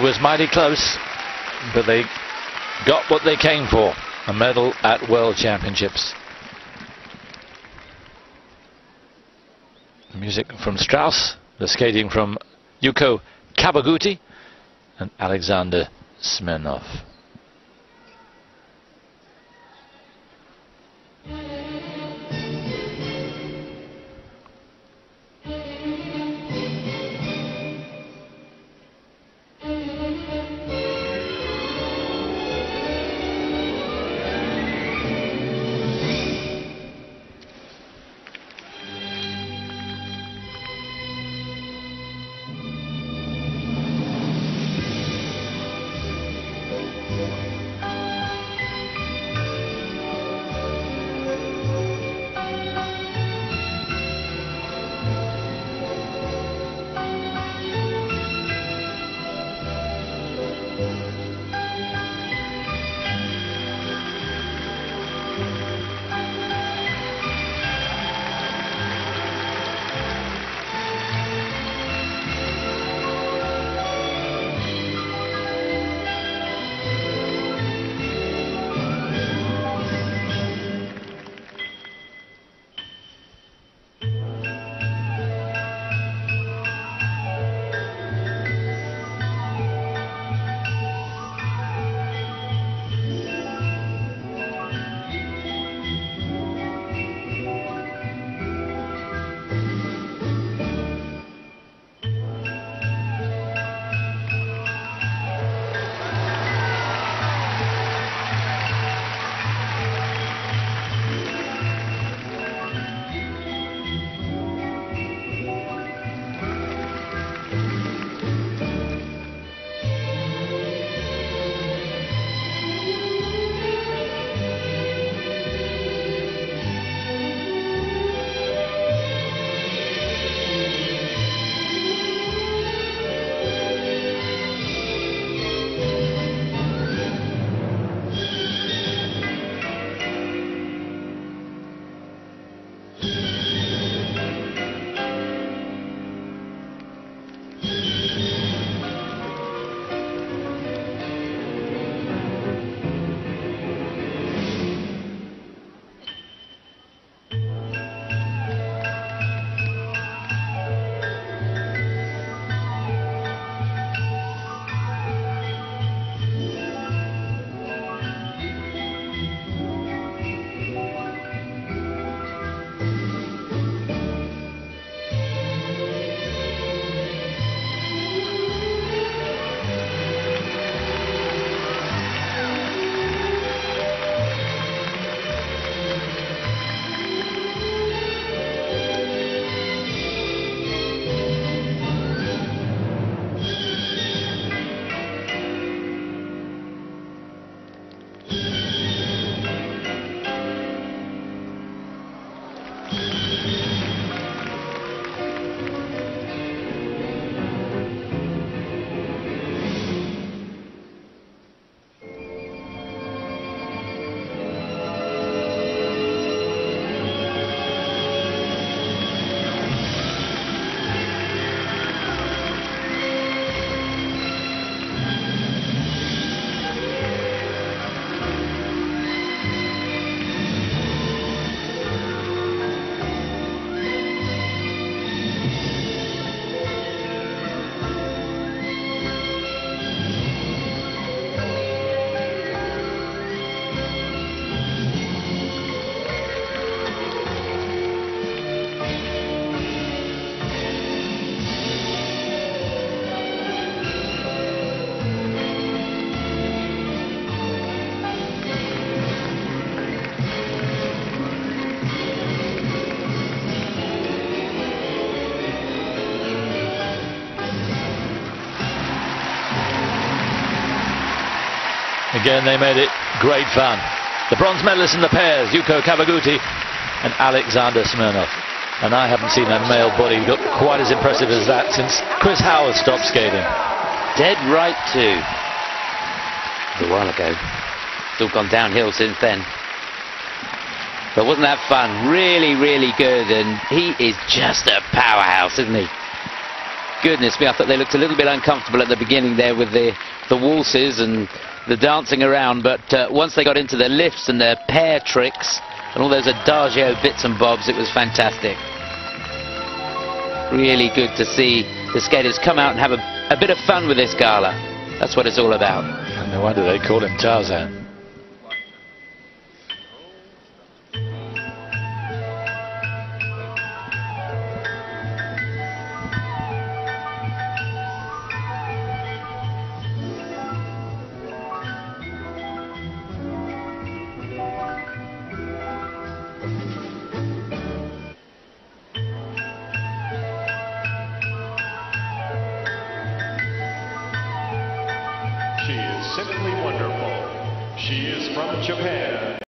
was mighty close, but they got what they came for, a medal at World Championships. Music from Strauss, the skating from Yuko Kavaguti and Alexander Smirnov. Again, they made it great fun. The bronze medalists in the pairs, Yuko Kavaguti and Alexander Smirnov. And I haven't seen a male body look quite as impressive as that since Chris Howard stopped skating. Dead right too. A while ago. Still gone downhill since then. But wasn't that fun? Really, really good. And he is just a powerhouse, isn't he? Goodness me, I thought they looked a little bit uncomfortable at the beginning there with the, the waltzes and the dancing around, but uh, once they got into their lifts and their pair tricks and all those adagio bits and bobs, it was fantastic. Really good to see the skaters come out and have a, a bit of fun with this gala. That's what it's all about. And no wonder they call him Tarzan. Simply wonderful. She is from Japan.